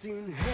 Everlasting hate